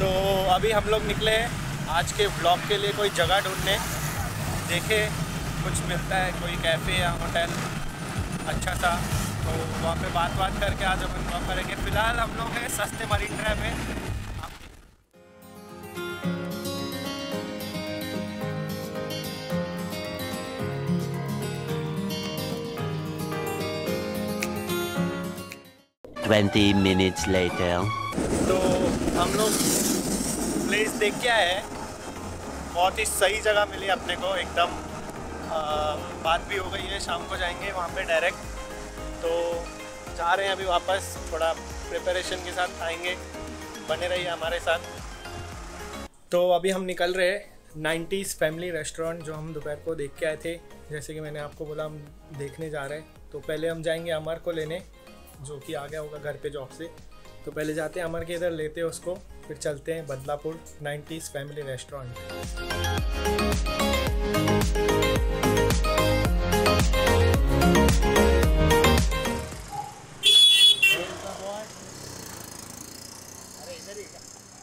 तो अभी हम लोग निकले हैं। आज के ब्लॉग के लिए कोई जगह ढूँढने। देखे कुछ मिलता है कोई कैफ़े या होटल अच्छा सा तो वहाँ पे बात बात करके आज हम इन्फॉर्म करेंगे। फ़िलहाल हम लोग हैं सस्ते मरीन ड्राइव में। Twenty minutes later. तो हम लोग प्लेस देख के आए हैं। बहुत ही सही जगह मिली अपने को, एकदम बात भी हो गई है, शाम को जाएँगे वहाँ पे डायरेक्ट तो जा रहे हैं अभी वापस, थोड़ा प्रिपरेशन के साथ आएँगे, बने रहिए हमारे साथ। तो अभी हम निकल रहे हैं नाइन्टीज़ फैमिली रेस्टोरेंट, जो हम दोपहर को देख के आए थे। जैसे कि मैंने आपको बोला, हम देखने जा रहे हैं। तो पहले हम जाएँगे अमर को लेने, जो कि आ गया होगा घर पे जॉब से। तो पहले जाते हैं अमर के इधर लेते हैं उसको फिर चलते हैं बदलापुर 90s फैमिली रेस्टोरेंट।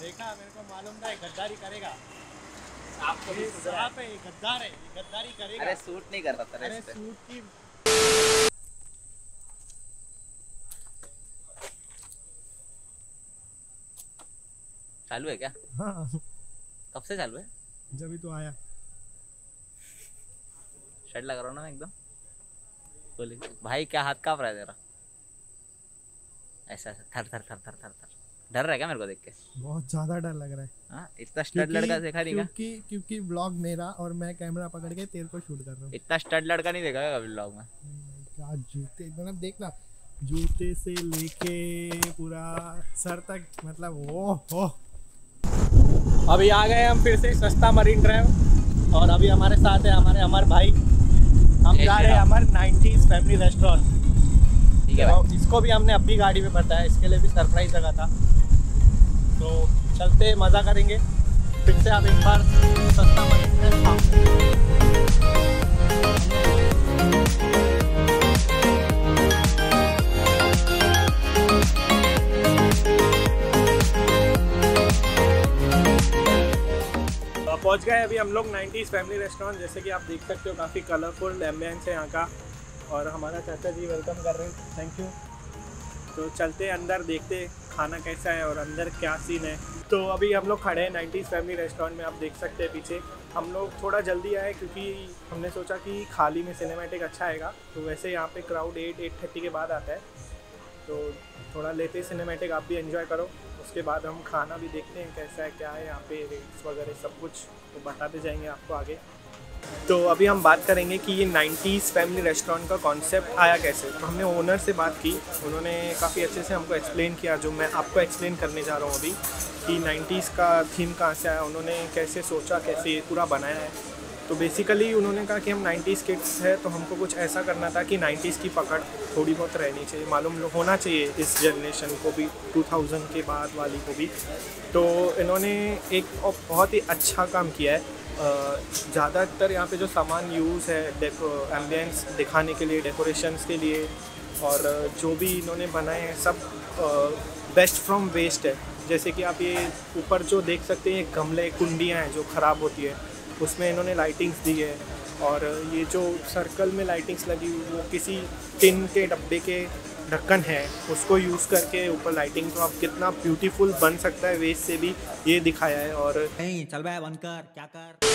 देखा मेरे को मालूम था गद्दारी करेगा। आपको भी गद्दार है गद्दारी करेगा। अरे सूट नहीं कर रहा था अरे सूट की चालू है क्या हाँ. कब से चालू है जब भी तो आया. शर्ट लगा रहा हूँ ना एकदम. बोलिए भाई क्या हाथ काँप रहा है तेरा? ऐसा ऐसा थर थर थर थर थर थर. डर रहा है क्या मेरे को देख के? बहुत ज़्यादा डर लग रहा है। हाँ इतना स्टड लड़का देखा नहीं क्योंकि क्योंकि ब्लॉग मेरा और मैं कैमरा पकड़ के तेरे को शूट कर रहा हूँ। इतना स्टड लड़का नहीं देखा कभी ब्लॉग में? क्या जूते मतलब देखना जूते से लेके पूरा सर तक मतलब ओ हो अभी आ गए हम फिर से सस्ता मरीन ड्राइव। और अभी हमारे साथ है हमारे अमर भाई। हम जा रहे हैं अमर 90s फैमिली रेस्टोरेंट। ठीक है तो इसको भी हमने अपनी गाड़ी में बताया इसके लिए भी सरप्राइज़ लगा था। तो चलते मज़ा करेंगे। फिर से आप एक बार सस्ता मरीन ड्राइव। पहुँच गए अभी हम लोग 90s फैमिली रेस्टोरेंट, जैसे कि आप देख सकते हो, काफ़ी कलरफुल एम्बियंस है यहाँ का। और हमारा चाचा जी वेलकम कर रहे हैं। थैंक यू तो चलते अंदर, देखते खाना कैसा है और अंदर क्या सीन है। तो अभी हम लोग खड़े हैं 90s फैमिली रेस्टोरेंट में, आप देख सकते हैं पीछे। हम लोग थोड़ा जल्दी आए क्योंकि हमने सोचा कि खाली में सिनेमेटिक अच्छा आएगा। तो वैसे यहाँ पे क्राउड एट एट थर्टी के बाद आता है। तो थोड़ा लेते सिनेमेटिक आप भी एंजॉय करो। उसके बाद हम खाना भी देखते हैं, कैसा है, क्या है, यहाँ पे रेट्स वगैरह सब कुछ तो बताते जाएँगे आपको आगे। तो अभी हम बात करेंगे कि ये 90s फैमिली रेस्टोरेंट का कॉन्सेप्ट आया कैसे? तो हमने ओनर से बात की। उन्होंने काफ़ी अच्छे से हमको एक्सप्लेन किया, जो मैं आपको एक्सप्लेन करने जा रहा हूँ अभी, कि 90s का थीम कहाँ से आया, उन्होंने कैसे सोचा, कैसे ये पूरा बनाया है। तो बेसिकली उन्होंने कहा कि हम 90s किड्स है तो हमको कुछ ऐसा करना था कि 90s की पकड़ थोड़ी बहुत रहनी चाहिए। मालूम होना चाहिए इस जनरेशन को भी 2000 के बाद वाली को भी। तो इन्होंने एक बहुत ही अच्छा काम किया है। ज़्यादातर यहाँ पे जो सामान यूज़ है एम्बियंस दिखाने के लिए डेकोरेशंस के लिए, और जो भी इन्होंने बनाए हैं, सब बेस्ट फ्रॉम वेस्ट है। जैसे कि आप ये ऊपर जो देख सकते हैं गमले, कुंडियाँ हैं जो ख़राब होती है। उसमें इन्होंने लाइटिंग्स दी है और ये जो सर्कल में लाइटिंग्स लगी हुई, वो किसी टिन के डब्बे के ढक्कन है, उसको यूज़ करके ऊपर लाइटिंग तो आप कितना ब्यूटीफुल बन सकता है वेस्ट से भी ये दिखाया है और नहीं चल रहा है बनकर क्या कर?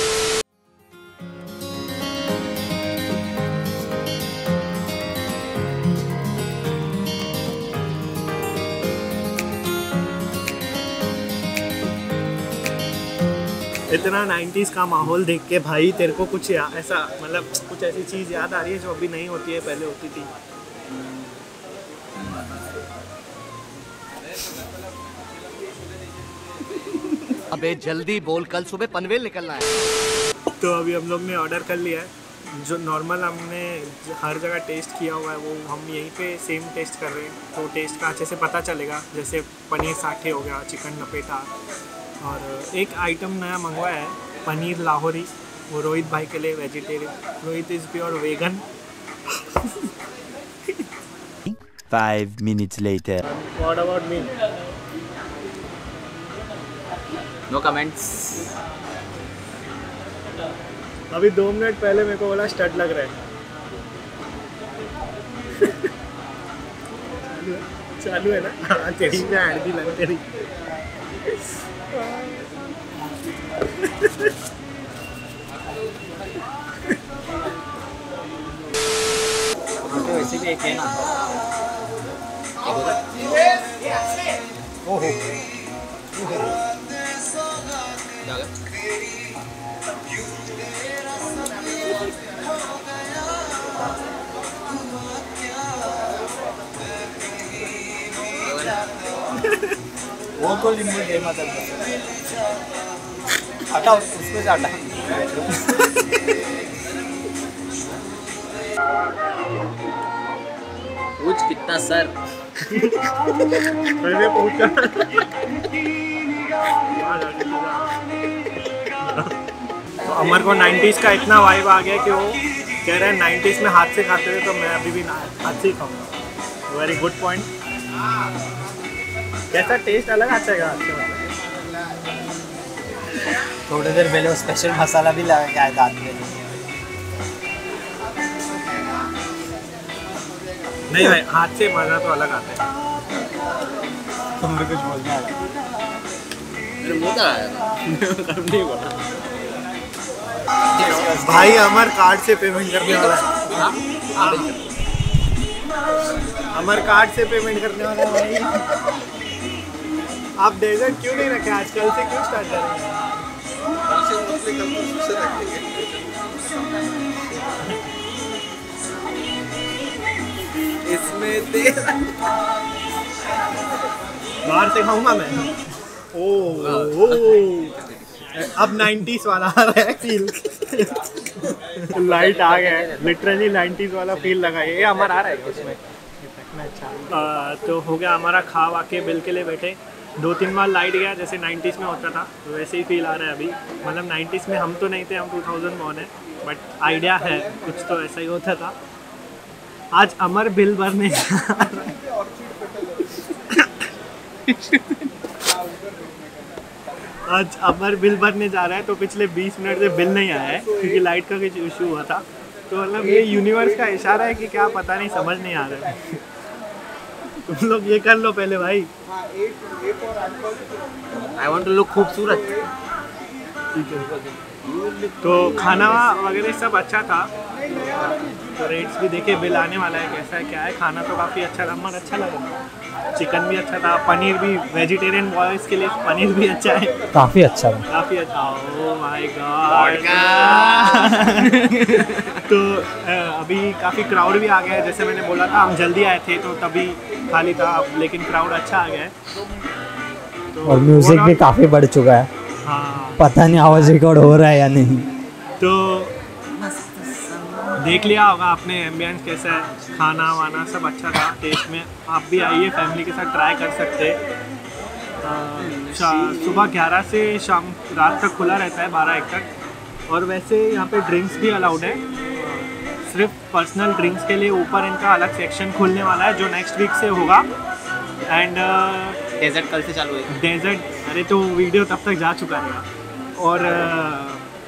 इतना 90s का माहौल देख के भाई तेरे को कुछ या, ऐसा मतलब कुछ ऐसी चीज़ याद आ रही है जो अभी नहीं होती है पहले होती थी? अबे जल्दी बोल कल सुबह पनवेल निकलना है। तो अभी हम लोग ने ऑर्डर कर लिया है। जो नॉर्मल हमने हर जगह टेस्ट किया हुआ है वो हम यहीं पे सेम टेस्ट कर रहे हैं। तो टेस्ट का अच्छे से पता चलेगा जैसे पनीर साठे हो गया चिकन लपेटा और एक आइटम नया मंगवाया है पनीर लाहौरी। वो रोहित भाई के लिए vegetarian Rohit is pure vegan Five minutes later. What about me no comments अभी दो मिनट पहले मेरे को बोला स्टड लग रहा है। चालू है। ना? हाँ तेरी में भी लग तेरी वैसे भी एक है ना वो को लिंबू दे मतलब हटा उसको से हटा पूछ कितना सर मैंने पूछा तो अमर को 90s का इतना वाइब आ गया कि वो कह रहे हैं 90s में हाथ से खाते थे तो मैं अभी भी ना हाथ से ही खाऊँगा वेरी गुड पॉइंट कैसा टेस्ट अलग आता है थोड़ी देर पहले वो स्पेशल मसाला भी लगा के आया दांत में नहीं भाई हाथ से मज़ा तो अलग आता है। तुम भी कुछ बोलना है मेरे मुँह का आया नहीं बोला भाई अमर कार्ड से पेमेंट करने वाला है। अमर कार्ड से पेमेंट करने वाला है भाई। आप डेजर्ट क्यों नहीं रखे? आजकल से क्यों स्टार्ट कर रहे हैं इसमें बाहर से खाऊँगा मैं? ओ ओ। अब 90s वाला आ रहा है फील लाइट आ गया है। लिटरली 90s वाला फील लगा ये हमारा आ रहा है उसमें? अच्छा। तो हो गया हमारा खा वा के बिल के लिए बैठे। दो तीन बार लाइट गया, जैसे 90s में होता था तो वैसे ही फील आ रहा है अभी। मतलब 90s में हम तो नहीं थे, हम 2000 बॉर्न है बट आइडिया है, कुछ तो ऐसा ही होता था। आज अमर बिल भरने जा रहा है। आज अमर बिल भरने जा रहा है तो पिछले 20 मिनट से बिल नहीं आया है, क्योंकि लाइट का कुछ इशू हुआ था। तो मतलब ये यूनिवर्स का इशारा है कि क्या पता नहीं, समझ नहीं आ रहा है। तुम लोग ये कर लो पहले भाई। आई वांट टू लुक खूबसूरत। तो खाना वगैरह सब अच्छा था। तो रेट्स भी देखे बिल आने वाला है कैसा है क्या है। खाना तो काफ़ी अच्छा था मन अच्छा लगा। चिकन भी अच्छा था पनीर भी वेजिटेरियन बॉयज़ के लिए पनीर भी अच्छा है। काफ़ी अच्छा था। काफ़ी अच्छा। ओ माय गॉड तो अभी काफ़ी क्राउड भी आ गया है। जैसे मैंने बोला था हम जल्दी आए थे तो तभी खाली था अब लेकिन क्राउड अच्छा आ गया है। तो और म्यूज़िक भी काफ़ी बढ़ चुका है। हाँ। पता नहीं आवाज़ रिकॉर्ड हो रहा है या नहीं। तो देख लिया होगा आपने एम्बियंस कैसा है खाना वाना सब अच्छा था टेस्ट में। आप भी आइए फैमिली के साथ ट्राई कर सकते। सुबह 11 से शाम रात तक खुला रहता है 12 एक तक। और वैसे यहाँ पे ड्रिंक्स भी अलाउड है। सिर्फ़ पर्सनल ड्रिंक्स के लिए ऊपर इनका अलग सेक्शन खुलने वाला है जो नेक्स्ट वीक से होगा। एंड डेजर्ट कल से चालू है डेजर्ट अरे तो वीडियो तब तक जा चुका रहेगा और अ,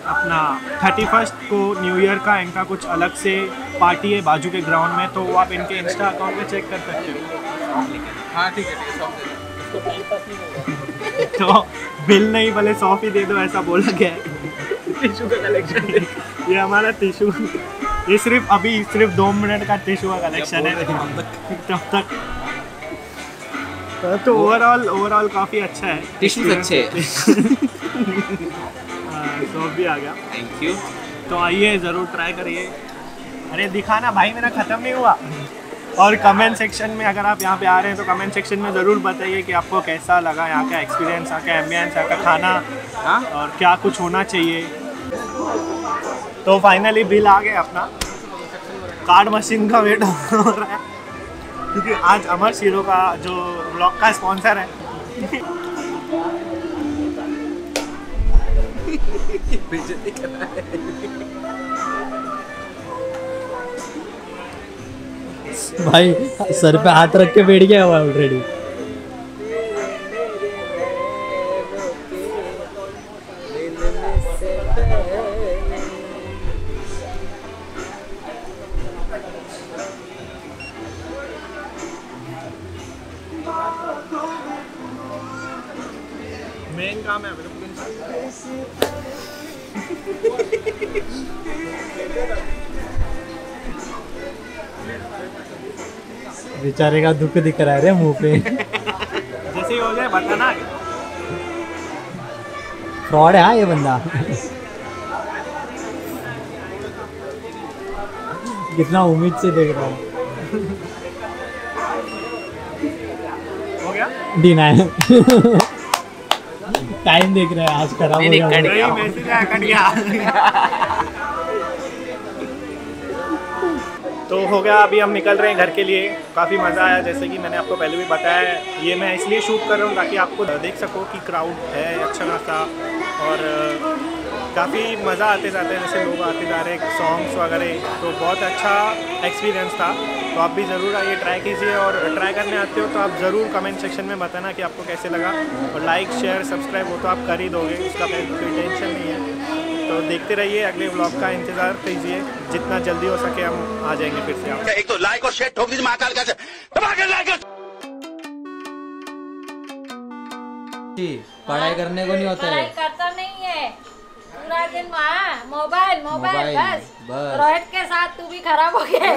अपना थर्टी फ़र्स्ट को न्यू ईयर का इनका कुछ अलग से पार्टी है बाजू के ग्राउंड में तो वो आप इनके इंस्टा अकाउंट में चेक कर सकते हो। हाँ ठीक है है। तो बिल नहीं भले सौ ही दे दो ऐसा बोला गया है। टिशू का कलेक्शन ये हमारा टिशू ये सिर्फ़ अभी सिर्फ़ दो मिनट का टिशू का कलेक्शन है। तब तक। तो ओवरऑल ओवरऑल काफ़ी अच्छा है। टिश्यूज अच्छे सॉफ भी आ गया। थैंक यू तो आइए ज़रूर ट्राई करिए। अरे दिखाना भाई मेरा ख़त्म नहीं हुआ। और कमेंट सेक्शन में अगर आप यहाँ पे आ रहे हैं तो कमेंट सेक्शन में ज़रूर बताइए कि आपको कैसा लगा यहाँ का एक्सपीरियंस यहाँ का एम्बियंस यहाँ का खाना। हाँ? और क्या कुछ होना चाहिए। तो फाइनली बिल आ गया अपना। कार्ड मशीन का वेट हो रहा है। क्योंकि आज अमर शीरो का जो ब्लॉग का स्पॉन्सर है। भाई, सर पे हाथ रख के बैठ गया हुआ ऑलरेडी बेचारे का दुख दिख रहा है रे मुँह पे। जैसे हो जाए बताना फ्रॉड है हाँ ये बंदा। कितना उम्मीद से देख रहा है। हो गया? डिनाई टाइम देख रहे हैं आज खराब हो गया कट गया। मैसेज आया कट गया। तो हो गया अभी हम निकल रहे हैं घर के लिए। काफ़ी मज़ा आया जैसे कि मैंने आपको पहले भी बताया है। ये मैं इसलिए शूट कर रहा हूँ ताकि आपको देख सको कि क्राउड है अच्छा खासा। और काफ़ी मज़ा आते जाते हैं। जैसे लोग आते जा रहे हैं सॉन्ग्स वगैरह तो बहुत अच्छा एक्सपीरियंस था। तो आप भी ज़रूर आइए ट्राई कीजिए और ट्राई करने आते हो तो आप ज़रूर कमेंट सेक्शन में बताना कि आपको कैसे लगा। और लाइक शेयर सब्सक्राइब हो तो आप कर ही दोगे, उसका कोई कोई टेंशन नहीं है। तो देखते रहिए, अगले ब्लॉग का इंतज़ार कीजिए। जितना जल्दी हो सके हम आ जाएँगे फिर से आप। एक तो लाइक और शेयर ठोक दीजिए महाकाल का। और पढ़ाई करने को नहीं होता पढ़ाई है करता नहीं है। पूरा दिन वहाँ मोबाइल मोबाइल मोबाइल, बस। बस। रोहित के साथ तू भी खराब हो गया